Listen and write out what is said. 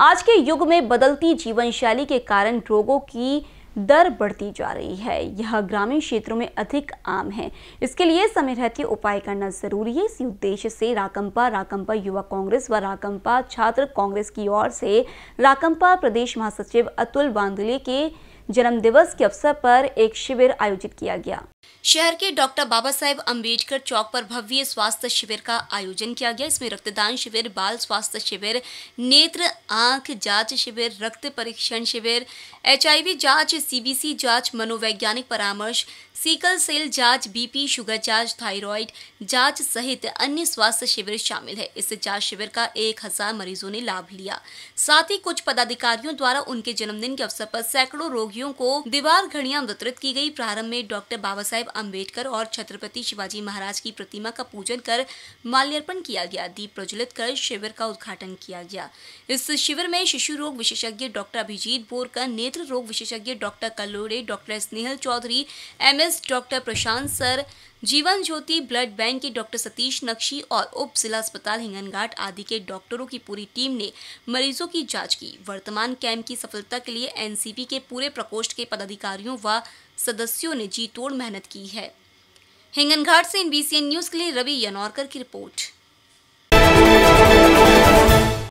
आज के युग में बदलती जीवन शैली के कारण रोगों की दर बढ़ती जा रही है। यह ग्रामीण क्षेत्रों में अधिक आम है। इसके लिए समय रहते उपाय करना ज़रूरी है। इसी उद्देश्य से राकंपा राकंपा युवा कांग्रेस व राकंपा छात्र कांग्रेस की ओर से राकंपा प्रदेश महासचिव अतुल बांदुले के जन्मदिवस के अवसर पर एक शिविर आयोजित किया गया। शहर के डॉक्टर बाबा साहेब अंबेडकर चौक पर भव्य स्वास्थ्य शिविर का आयोजन किया गया। इसमें रक्तदान शिविर, बाल स्वास्थ्य शिविर, नेत्र, आँख जाँच शिविर, रक्त परीक्षण शिविर, एचआईवी जाँच, सीबीसी जाँच, मनोवैज्ञानिक परामर्श, सीकल सेल जाँच, बीपी, शुगर जाँच, थायराइड जाँच सहित अन्य स्वास्थ्य शिविर शामिल है। इस जाँच शिविर का एक हज़ार मरीजों ने लाभ लिया। साथ ही कुछ पदाधिकारियों द्वारा उनके जन्मदिन के अवसर पर सैकड़ों रोगियों को दीवार घड़ियाँ वितरित की गई। प्रारंभ में डॉक्टर बाबा साहेब अंबेडकर और छत्रपति शिवाजी महाराज की प्रतिमा का पूजन कर माल्यार्पण किया गया। दीप प्रज्वलित कर शिविर का उद्घाटन किया गया। इस शिविर में शिशु रोग विशेषज्ञ डॉक्टर अभिजीत बोरकर, नेत्र रोग विशेषज्ञ doctor Kalode doctor Snehal Chaudhari, M S doctor Prashant sir Jeevan Jyoti, blood bank के डॉक्टर सतीश नक्शी और उप जिला अस्पताल हिंगनघाट आदि के डॉक्टरों की पूरी टीम ने मरीजों की जाँच की। वर्तमान कैंप की सफलता के लिए एनसीपी के पूरे प्रकोष्ठ के पदाधिकारियों व सदस्यों ने जी तोड़ मेहनत की है। हिंगनघाट से एनबीसीएन न्यूज़ के लिए रवि यनौरकर की रिपोर्ट।